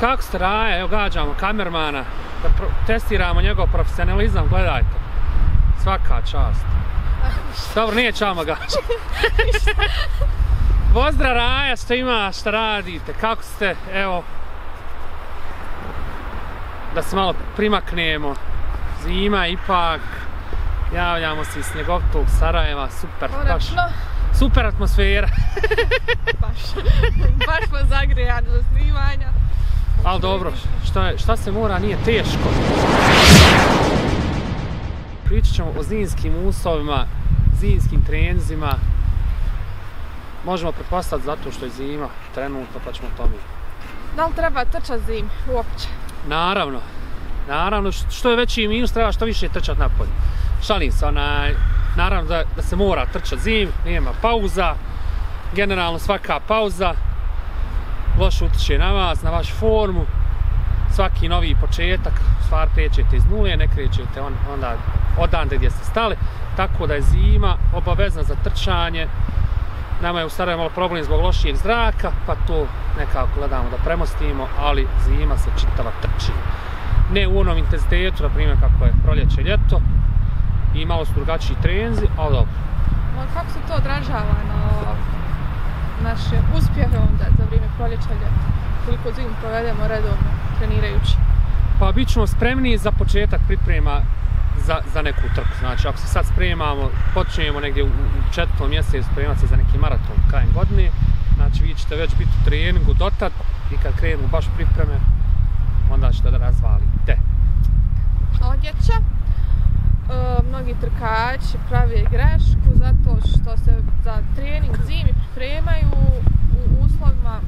Kako ste raje, evo gađamo kamermana, da testiramo njegov profesionalizam, gledajte. Svaka čast. Dobro, nije čama gađa. Pozdrav Raja, što ima, šta radite, kako ste, evo. Da se malo primaknemo. Zima ipak. Javljamo se iz snjegovitog Sarajeva, super, baš, super atmosfera. baš, baš smo zagrijani za snimanja. Ali dobro, šta, je, šta se mora nije teško. Pričat ćemo o zimskim uslovima, zimskim trenzima. Možemo pretpostaviti zato što je zima trenutno, pa ćemo o tome. Da li treba trčat zim uopće? Naravno, naravno, što je veći minus, treba što više trčat napolje. Šalim se, onaj, naravno da, da se mora trčat zim, nema pauza, generalno svaka pauza loše utječe na vas, na vašu formu, svaki novi početak, stvar krećete iz nule, ne krećete on, onda odande gdje ste stali, tako da je zima obavezna za trčanje, Nama je u Sarajevo malo problem zbog lošijeg zraka, pa to nekako gledamo da premostimo, ali zima se čitava trči. Ne u onom intenzitetu, na primjer kako je proljeće, ljeto, i malo su drugačiji trenzi, ali dobro. Ma kako se to odražava na naše uspjehe onda za vrijeme proljeća ljeta? Koliko zim provedemo redovno trenirajući? Pa bit ćemo spremni za početak priprema za, za neku trku. Znači, ako se sad spremamo, počinjemo negdje u, u četvrtom mjesecu spremati se za neki maraton krajem godine, znači vi ćete već biti u treningu dotad i kad krenu baš pripreme, onda ćete da razvalite. odjeća. Mnogi trkači prave grešku zato što se za trening zimi pripremaju u uslovima,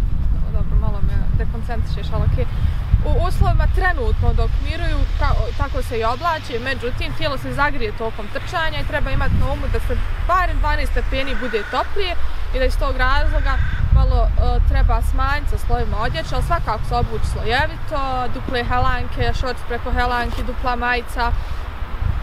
dobro, malo me dekoncentrišeš, ali okej, u uslovima trenutno dok miruju, ta, tako se i oblače, međutim tijelo se zagrije tokom trčanja i treba imati na umu da se barem 12 stepeni bude toplije i da iz tog razloga malo uh, treba smanjiti sa slojima odjeće, ali svakako se obući slojevito, duple helanke, šorc preko helanki, dupla majica,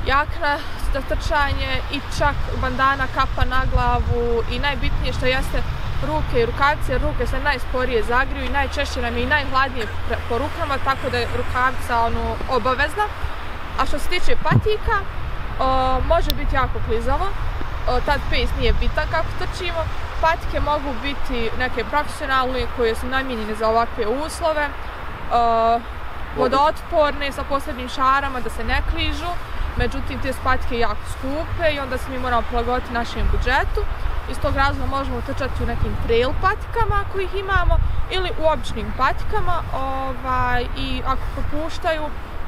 jakna za trčanje i čak bandana kapa na glavu i najbitnije što jeste ruke i rukavice, ruke se najsporije zagriju i najčešće nam je i najhladnije po rukama, tako da je rukavica ono, obavezna. A što se tiče patika, o, može biti jako klizavo, o, tad pace nije bitan kako trčimo, patike mogu biti neke profesionalne koje su namijenjene za ovakve uslove, o, vodootporne sa posebnim šarama da se ne kližu, međutim te spatke patike jako skupe i onda se mi moramo prilagoditi našem budžetu. Iz tog razloga možemo trčati u nekim trail patikama ako ih imamo ili u običnim patikama ovaj, i ako popuštaju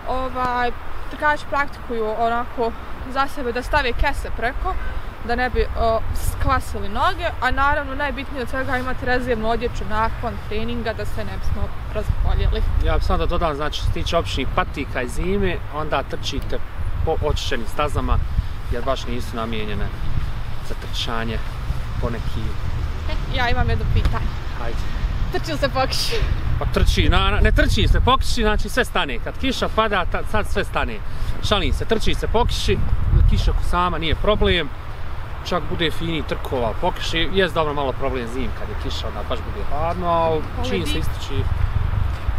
ovaj, trkači praktikuju onako za sebe da stave kese preko da ne bi o, skvasili noge, a naravno najbitnije od svega imati rezervnu odjeću nakon treninga da se ne bismo razboljeli. Ja bih samo da dodam, znači, što se tiče običnih patika i zime, onda trčite po očišćenim stazama, jer baš nisu namijenjene za trčanje po neki, Ja imam jedno pitanje. hajde, Trči se pokši? Pa trči, na, na- ne trči se, pokiši, znači sve stane. Kad kiša pada, ta, sad sve stane. Šalim se, trči se, pokiši, kiša ko sama nije problem. Čak bude fini trkova, pokiši, jest dobro malo problem zim kad je kiša, onda baš bude hladno, ali čim se istrči,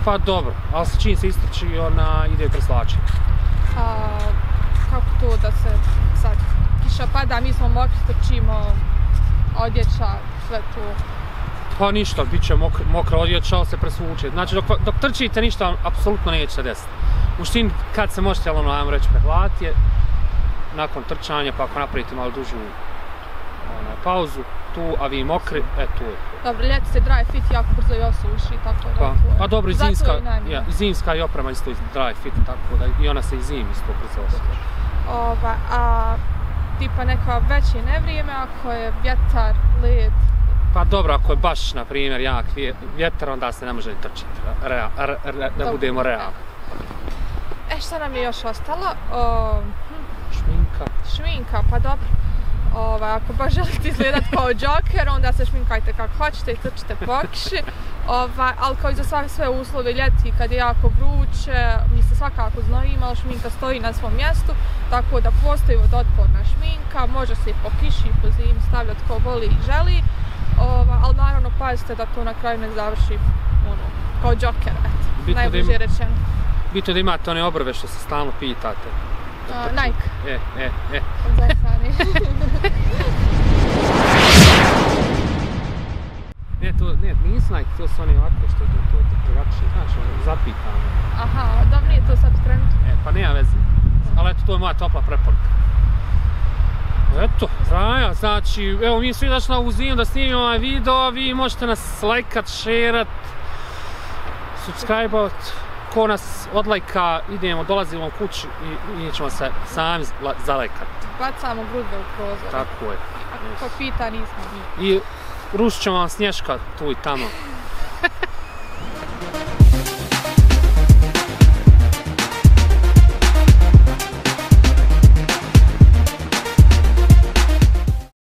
pa dobro, ali čim se istrči, ona ide preslači. A, kako to da se sad kiša pada, mi smo mokri, trčimo, odjeća, sve to. Pa ništa, bit će mok, mokra odjeća, ali se presvuče. Znači, dok, dok trčite, ništa apsolutno neće se desiti. U štini, kad se možete, ono, ajmo reći, prehladiti je, nakon trčanja, pa ako napravite malo dužu ono, pauzu, tu, a vi mokri, e, tu je. Dobro, ljeti se dry fit jako brzo i osuši, tako da Pa, je. pa dobro, i je zimska, najmanje. ja, zimska i oprema isto iz dry fit, tako da i ona se i zim isto brzo osjeća. Ova, a tipa neka veće nevrijeme, ako je vjetar, led, Pa dobro, ako je baš, na primjer, jak vje- vjetar, onda se ne može ni trčati, rea, re, re, da budemo realni. E, šta nam je još ostalo? O, hm, Šminka, šminka, pa dobro. Ova, ako baš želite izgledat kao Joker, onda se šminkajte kako hoćete i trčite pokši. Ova, ali kao i za sve, sve uslove ljeti kad je jako vruće, mi se svakako znojimo, ali šminka stoji na svom mjestu, tako da postoji vodotporna šminka, može se i po kiši i po zimi stavljati ko voli i želi. Ova, ali naravno pazite da to na kraju ne završi ono, kao Joker, eto. Najbliže rečeno. bitno da imate one obrve što se stalno pitate. A, Nike, E, e, e. od Ne, to, nisu Nike, to su oni ovako što idu, to je drugačije, znaš, ono, zapitano. Aha, dobro, nije to sad trenutno. E, pa nema veze. Ali eto, to je moja topla preporuka. Eto, Raja, znači, evo mi svi došli na ovu zimu da snimimo ovaj video, vi možete nas lajkat, šerat, subscribe ko nas odlajka, idemo, dolazimo u kuću i mi ćemo se sami zalajkat. Bacamo grudve u prozor. Tako je. Ako ko pita, nismo mi. I rušit ćemo vam snješka tu i tamo.